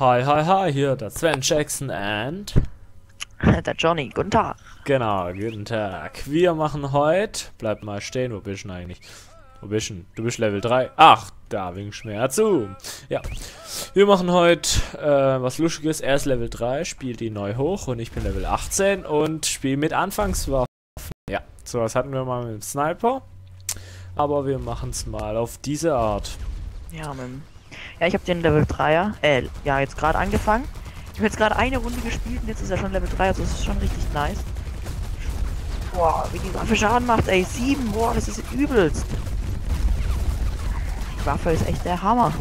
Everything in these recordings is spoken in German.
Hi, hi, hi, hier der Sven Jackson and... Der Johnny, guten Tag. Genau, guten Tag. Wir machen heute... Bleib mal stehen, wo bist du eigentlich? Wo bist du? Du bist Level 3. Ach, da winkst mir zu. Ja. Wir machen heute äh, was Lustiges. Er ist Level 3, spielt ihn neu hoch und ich bin Level 18 und spiele mit Anfangswaffen. Ja, sowas hatten wir mal mit dem Sniper. Aber wir machen es mal auf diese Art. Ja, mit dem ja, ich habe den Level 3er, äh, ja, jetzt gerade angefangen. Ich habe jetzt gerade eine Runde gespielt und jetzt ist er schon Level 3, also das ist schon richtig nice. Boah, wie die Waffe Schaden macht, ey, 7, boah, das ist übelst. Die Waffe ist echt der Hammer.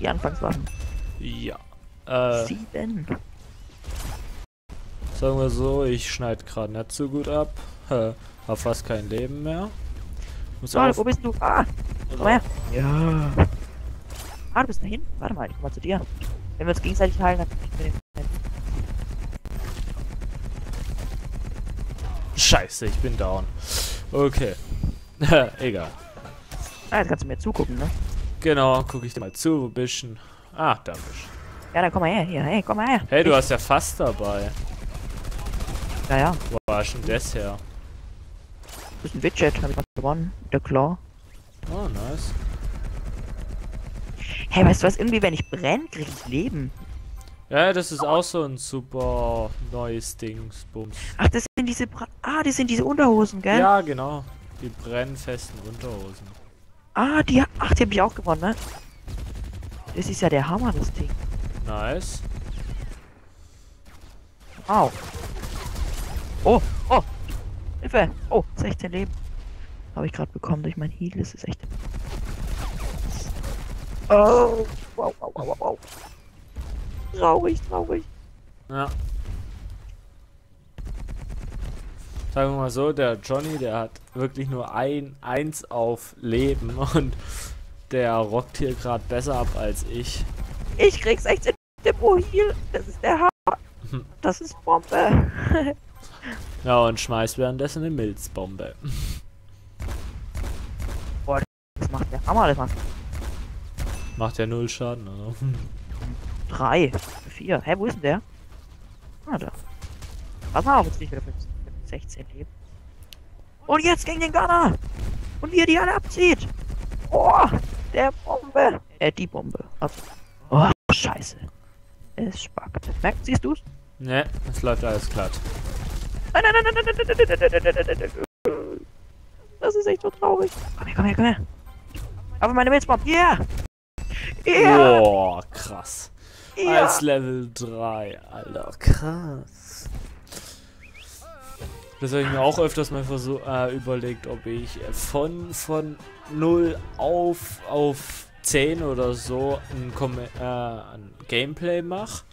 Die Anfangswaffen. Ja. Äh, 7. Sagen wir so, ich schneide gerade nicht so gut ab. hab fast kein Leben mehr. Muss oh, wo bist du? Ah! Komm her! Ja! Ah, du bist da hinten. Warte mal, ich komm mal zu dir. Wenn wir uns gegenseitig heilen, dann kriegen wir den. Scheiße, ich bin down. Okay. Egal. Ah, jetzt kannst du mir zugucken, ne? Genau, guck ich dir mal zu, wo bist du? Ah, da bist du. Ja, dann komm mal her, hier, hey, komm mal her. Hey, du ich. hast ja fast dabei. Ja, ja. Wo war schon das her? Das ist ein Widget, hab ich mal gewonnen. Der Claw. Oh, nice. Hey, weißt du was? Irgendwie, wenn ich brenne, kriege ich Leben. Ja, das ist auch so ein super neues Dingsbums. Ach, das sind diese Bra Ah, das sind diese Unterhosen, gell? Ja, genau. Die brennfesten Unterhosen. Ah, die Ach, die habe ich auch gewonnen, ne? Das ist ja der Hammer, das Ding. Nice. Wow. Oh, oh. Hilfe. Oh, 16 Leben. Habe ich gerade bekommen durch mein Heal. Das ist echt Oh, wow, wow, wow, wow. Traurig, traurig. Ja. Sagen wir mal so, der Johnny, der hat wirklich nur ein Eins auf Leben und der rockt hier gerade besser ab als ich. Ich krieg 16 Depot Heal. Das ist der Hammer. Das ist Bombe. ja, und schmeißt währenddessen eine Milzbombe. Boah, das macht der Hammer, das macht Macht ja null Schaden, oder? Drei. Vier. Hä, wo ist denn der? Ah, da. Pass mal auf, jetzt nicht wieder 15, 16 Leben. Und jetzt gegen den Gunner! Und wie er die alle abzieht! Oh, der Bombe! Äh, die Bombe. Also. Oh, scheiße. Es spackt. Merkt, siehst du's? Ne, es läuft alles glatt. Nein, nein, nein, nein, nein, nein, nein, nein, nein, nein, nein. Das ist echt so traurig. Komm her, komm her, komm her. Aber meine Milzbomb, yeah! Ja. Boah, krass. Ja. Als Level 3, Alter, krass. Das habe ich mir auch öfters mal versuch, äh, überlegt, ob ich von, von 0 auf, auf 10 oder so ein, Com äh, ein Gameplay mache.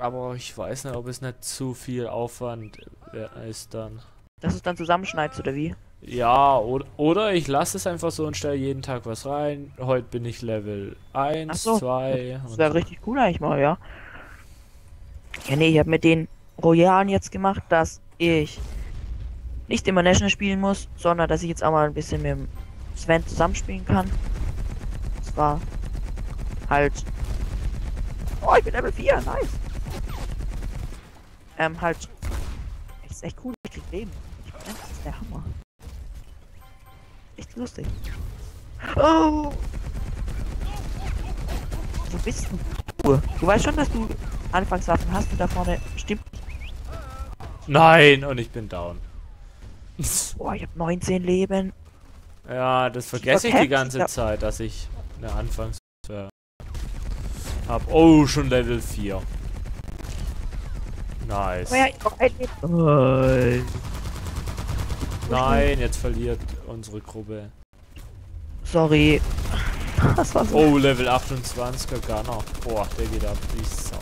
Aber ich weiß nicht, ob es nicht zu viel Aufwand äh, ist dann. Dass es dann zusammenschneidest oder wie? Ja, oder, oder ich lasse es einfach so und stelle jeden Tag was rein. Heute bin ich Level 1, so, 2. Das wäre richtig cool eigentlich mal, ja. Ja, nee, ich habe mit den Royalen jetzt gemacht, dass ich nicht immer National spielen muss, sondern dass ich jetzt auch mal ein bisschen mit Sven zusammenspielen kann. Das war halt. Oh, ich bin Level 4, nice. Ähm, halt. Das ist echt cool, ich krieg Leben. Das ist der Hammer echt lustig. Oh! Wo bist du? Du weißt schon, dass du Anfangswaffen hast und da vorne stimmt. Nein, und ich bin down. Boah, ich hab 19 Leben. Ja, das vergesse ich, ich die ganze Zeit, dass ich eine Anfangswaffe hab. Oh, schon Level 4. Nice. Oh Nein, jetzt verliert unsere Gruppe. Sorry. Das war so. Oh, Level 28er Gunner. Boah, der geht ab wie Sau.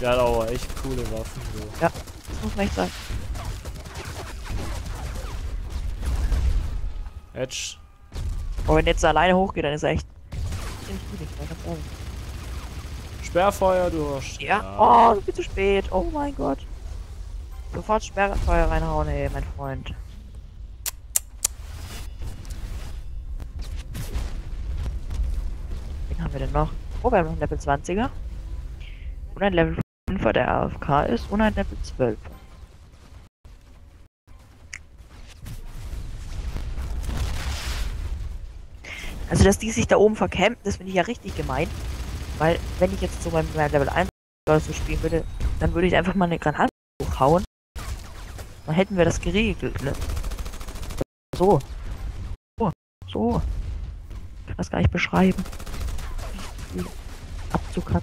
Der hat aber echt coole Waffen. So. Ja, das muss man echt sagen. Edge. Oh, wenn jetzt alleine hochgeht, dann ist er echt. Sperrfeuer durch. Ja. ja. Oh, du bist zu spät. Oh mein Gott. Sofort Sperrfeuer reinhauen, ey, mein Freund. Wen haben wir denn noch? Oh, wir haben noch einen Level 20er. Und ein Level 5er, der AFK ist. Und ein Level 12. Also, dass die sich da oben verkämpfen, das finde ich ja richtig gemein. Weil, wenn ich jetzt so beim Level 1 oder so spielen würde, dann würde ich einfach mal eine Granate hochhauen. Dann hätten wir das geregelt, ne? So. So. So. Ich kann das gar nicht beschreiben. Abzug hat.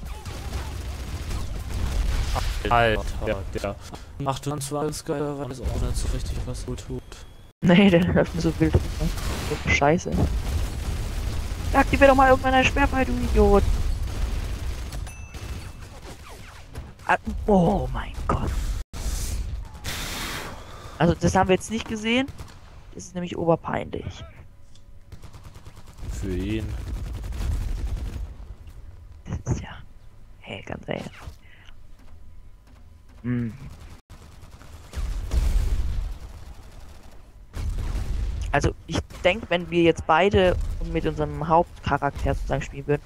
Alter, der 28 er war das auch nicht so richtig was gut tut. Nee, der läuft mir so wild rum. ne? So scheiße. Aktivier doch mal irgendwann dein Sperrfall, du Idiot. Ah, Oh mein Gott. Also das haben wir jetzt nicht gesehen. Das ist nämlich oberpeinlich. Für ihn. Das ist ja. Hey, ganz ehrlich. Hm. Also ich denke, wenn wir jetzt beide mit unserem Hauptcharakter sozusagen spielen würden,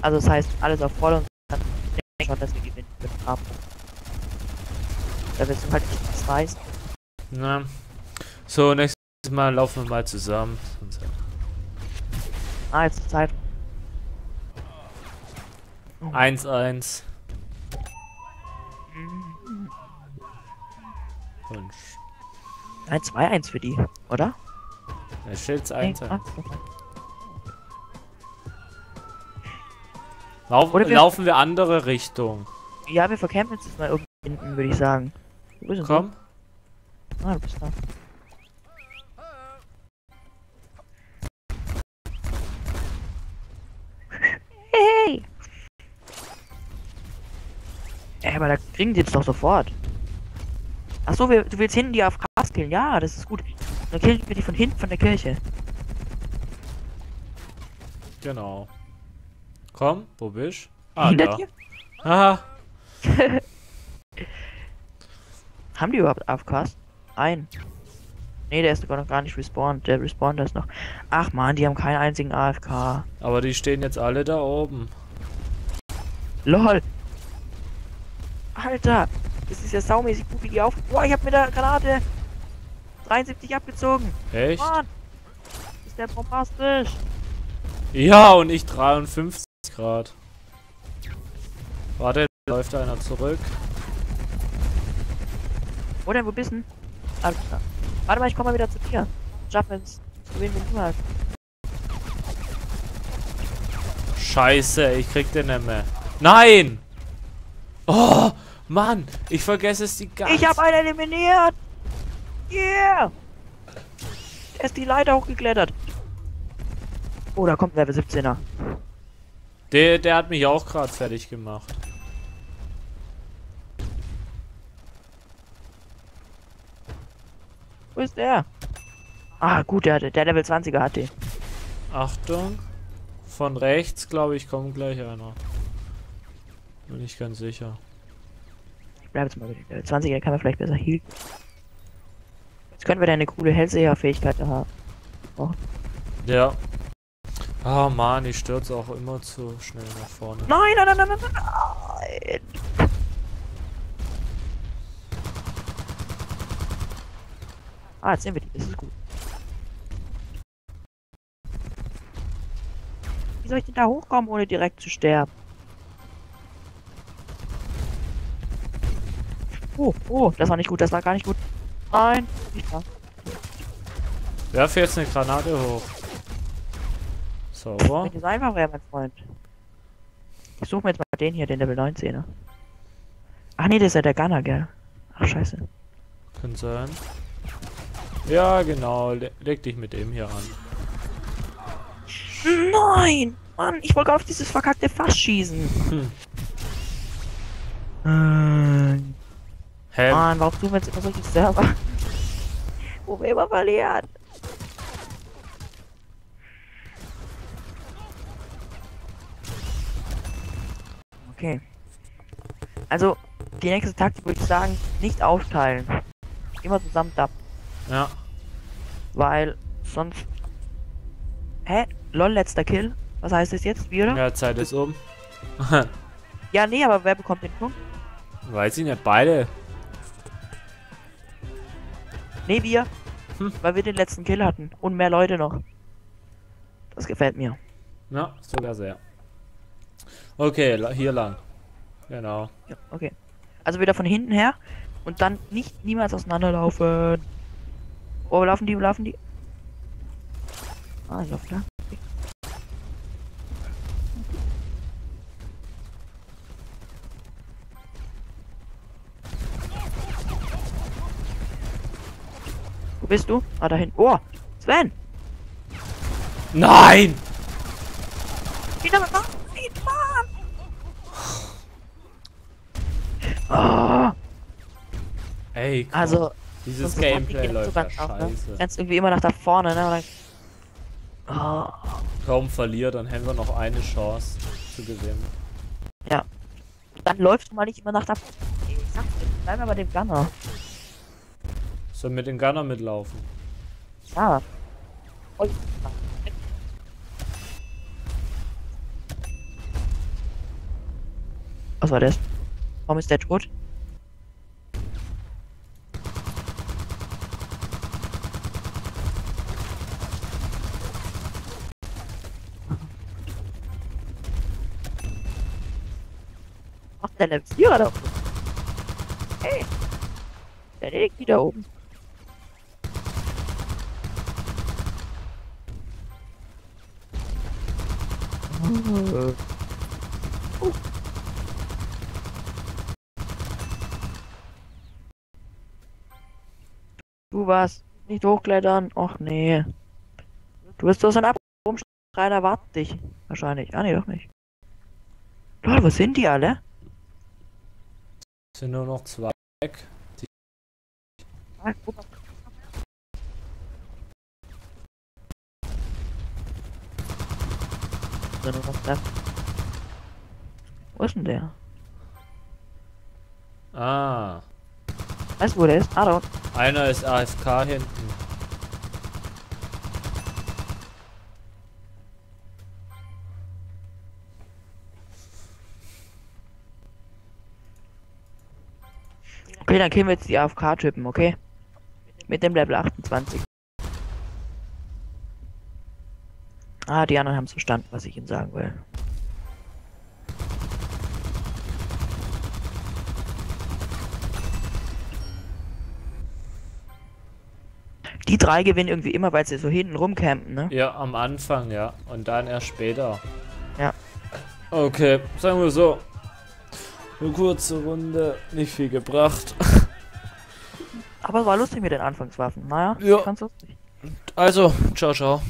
also das heißt alles auf voll und dann denke ich schon, dass wir gewinnen würden. Aber da wirst du halt nicht was reißen. Na. So, nächstes Mal laufen wir mal zusammen. Ah, jetzt ist Zeit. 1-1. Mhm. Und Nein, 2-1 für die, oder? er steht Nee, 1 ah, 1 okay. Lauf, Oder wir- Laufen wir andere Richtung. Ja, wir verkämpfen jetzt mal irgendwie hinten, würde ich sagen. Wo denn Komm. Ah, du bist da. Hey! Ey, aber da kriegen die jetzt doch sofort. Achso, wir, du willst hinten die AFKs killen. Ja, das ist gut. Dann killen wir die von hinten von der Kirche. Genau. Komm, wo bist du? Ah, Hinter da. dir? Haha. Haben die überhaupt AFKs? Ein. Nee, der ist sogar noch gar nicht respawned. Der respawnt ist noch. Ach man, die haben keinen einzigen AFK. Aber die stehen jetzt alle da oben. LOL. Alter. Das ist ja saumäßig gut, wie die auf. Boah, ich hab mit der Granate 73 abgezogen. Echt? Mann. Ist der bombastisch. Ja, und ich 53 Grad. Warte, läuft einer zurück. Wo denn, wo bist du? Alles klar. Warte mal, ich komm mal wieder zu dir. Schaffen wir es wenn du halt. Scheiße, ich krieg den nicht mehr. Nein! Oh, Mann, ich vergesse es die ganze Ich hab einen eliminiert! Yeah! Der ist die Leiter hochgeklettert. Oh, da kommt Level 17er. Der, der hat mich auch gerade fertig gemacht. Ist der? Ah, gut, der, der Level 20er hat den. Achtung. Von rechts, glaube ich, kommt gleich einer. Bin nicht ganz sicher. Ich bleib jetzt mal bei Level 20er, der kann man vielleicht besser healen. Jetzt können wir da eine coole Hellseher-Fähigkeit haben. Ja. Ah, Mann, ich stürze auch immer zu schnell nach vorne. Nein, nein, nein, nein, nein, nein! Ah, jetzt sehen wir die, das ist gut. Wie soll ich denn da hochkommen, ohne direkt zu sterben? Oh, oh, das war nicht gut, das war gar nicht gut. Nein, nicht wahr. Werf jetzt eine Granate hoch. Sauber. Wenn es einfach wäre, mein Freund. Ich suche mir jetzt mal den hier, den Level 19er. Ach nee, das ist ja der Gunner, gell? Ach, scheiße. Kann sein. Ja, genau. Le leg dich mit dem hier an. Nein! Mann, ich wollte auf dieses verkackte Fass schießen. Hm. Äh, Hä? Mann, warum tun wir jetzt immer solche Server? Wo wir immer verlieren. Okay. Also, die nächste Taktik würde ich sagen, nicht aufteilen. Immer zusammen dab, Ja. weil sonst. Hä? Lol, letzter Kill? Was heißt das jetzt? Wie, oder? Ja, Zeit ist um. Ja, nee, aber wer bekommt den Punkt? Weiß ich nicht, beide. Nee, wir. Hm. Weil wir den letzten Kill hatten. Und mehr Leute noch. Das gefällt mir. Ja, sogar sehr. Okay, hier lang. Genau. Ja, okay. Also wieder von hinten her. Und dann nicht niemals auseinanderlaufen. Oh, wo laufen die, wo laufen die? Ah, ich lauf da. Wo bist du? Ah, da hinten. Oh, Sven! Nein! Wieder mit Mann! Oh, Ey, komm. also, dieses Gameplay läuft so ja ne? scheiße. Rennst irgendwie immer nach da vorne, ne? Dann, oh. Kaum verliert, dann haben wir noch eine Chance zu gewinnen. Dann läufst du mal nicht immer nach da Ich sag bleib mal bei dem Gunner. Wir mit den Gunner mitlaufen? Ja. Oh, Was war das? Warum ist der tot? Ach, der Levierer da oben. Hey! Der liegt wieder oben. Du warst nicht hochklettern. Och nee. Du bist doch so ein Abstrahler, erwartet dich. Wahrscheinlich. Ah nee, doch nicht. Lol, wo sind die alle? Sind nur noch zwei weg. Wo ist denn der? Ah. Weißt du, wo der ist? Ah. Einer ist AFK hinten. Okay, dann killen wir jetzt die AFK-Typen, okay? Mit dem Level 28. Ah, die anderen haben es verstanden, was ich ihnen sagen will. Die drei gewinnen irgendwie immer, weil sie so hinten rumcampen, ne? Ja, am Anfang, ja. Und dann erst später. Ja. Okay, sagen wir so. Eine kurze Runde, nicht viel gebracht. Aber es war lustig mit den Anfangswaffen. Naja, Ja. ganz lustig. Also, ciao, ciao.